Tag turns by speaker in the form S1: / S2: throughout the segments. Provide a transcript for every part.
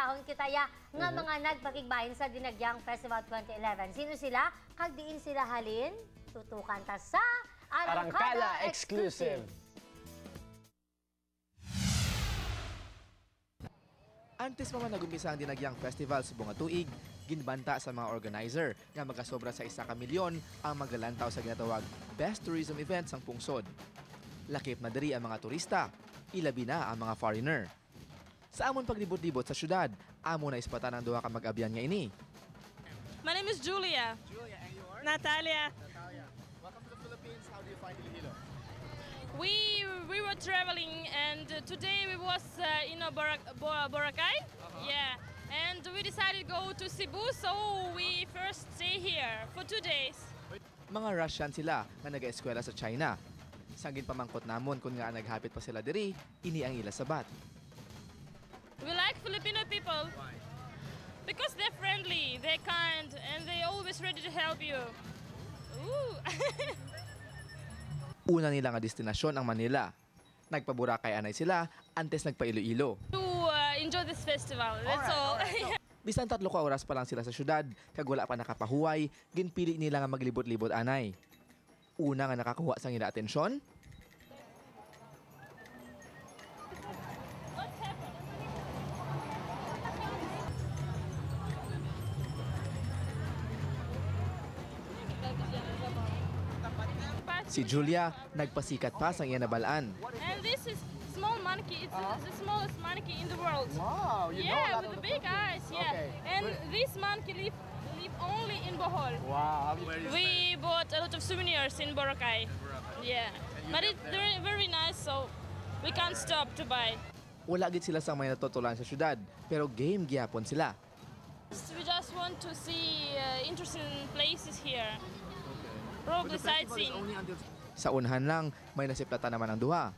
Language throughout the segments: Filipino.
S1: kalahon kitaya nga mga nagpakigbahin sa Dinagyang Festival 2011. Sino sila? Kagdiin sila halin? Tutukan ta sa
S2: Arangkada
S1: Arangkada
S2: Exclusive.
S3: Antes pa man nagumpisa ang Dinagyang Festival sa bunga tuig, ginbanta sa mga organizer nga magasobra sa isa ka milyon ang magalantaw sa ginatawag Best Tourism Event sang pungsod. Lakip na diri ang mga turista, ilabi na ang mga foreigner. Sa amon paglibot-libot sa syudad, amo na ispatan ang duha ka mag-abyan nga ini.
S4: My name is Julia.
S3: Julia, and you are?
S4: Natalia.
S3: Natalia. Welcome to the Philippines. How do you find Iloilo?
S4: We we were traveling and uh, today we was uh, in a Borac- Bor- Boracay. Yeah. And we decided to go to Cebu, so we first stay here for two days.
S3: Mga Russian sila nga nag-eskwela sa China. Sangin pamangkot namon kung nga naghapit pa sila diri, ini ang ila sabat.
S4: People because they're friendly, they're kind, and they're always ready to help you. Ooh.
S3: Una nila nga destinasyon ang Manila. Nagpaburakay anay sila, antes nagpa-Iloilo.
S4: to uh, enjoy this festival. That's all.
S3: Bisan tatlo ka oras pa lang sila sa syudad, kag wala pa nakapahuway, ginpili nila nga maglibot-libot anay. Una nga nakakuha sa nila atensyon, si Julia nagpasikat pa sa iya nabalaan.
S4: And this is small monkey. It's the smallest monkey in the world.
S2: Wow, you know a
S4: yeah,
S2: lot
S4: with the big eyes. Yeah,
S2: Okay.
S4: and this monkey live live only in Bohol.
S2: Wow.
S4: We bought a lot of souvenirs in Boracay. Yeah, but it's very very nice, so we can't stop to buy.
S3: Wala gid sila sa may natutulan sa syudad, pero game gyapon sila.
S4: We just want to see uh, interesting places here. Probably sightseeing.
S3: Sa unhan lang, may nasiplatan naman ang duha.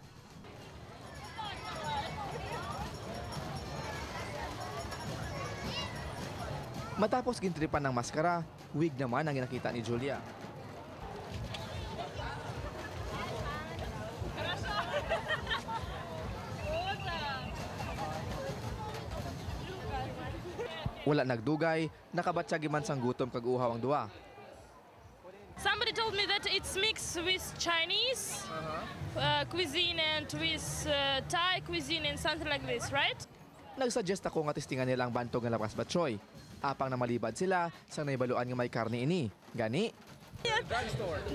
S3: Matapos gintripan ng maskara, wig naman ang ginakita ni Julia. Wala nagdugay, nakabatsyagi man sang gutom kag uhaw ang duha.
S4: That it's mixed with Chinese uh, cuisine and with uh, Thai cuisine and something like this, right?
S3: Nagsuggest ako nga testingan nila ang bantog nga lapas batchoy. Apang na malibad sila sa naibaluan nga may karne ini. Gani,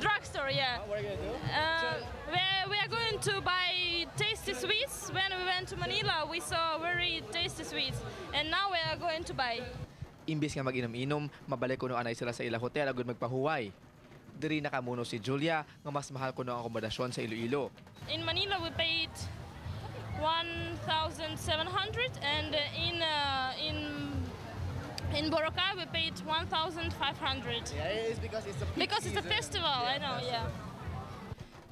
S4: Drugstore, yeah.
S2: What are you gonna do?
S4: Uh, we we are going to buy tasty sweets. When we went to Manila, we saw very tasty sweets, and now we are going to buy.
S3: imbis nga mag-inom-inom, mabalik kuno anay sila sa ila hotel agud magpahuway. Diri nakamuno si Julia nga mas mahal kuno ang akomodasyon sa Iloilo.
S4: In Manila, we paid 1,700, and uh, in uh, in in Boracay, we paid 1,500.
S2: Yeah, it's because it's a peak
S4: Because it's a festival, I know, yeah.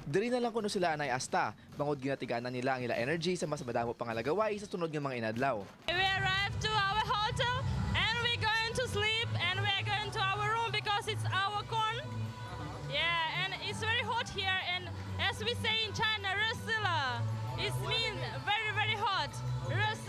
S3: Diri na lang kuno sila anay asta, bangod ginatiganan nila ang ila energy sa mas madamo pangalagaway sa tunod nga mga inadlaw.
S4: We arrived to our hotel and we're going to sleep as we say in China, 热死了. It means very, very hot. 热死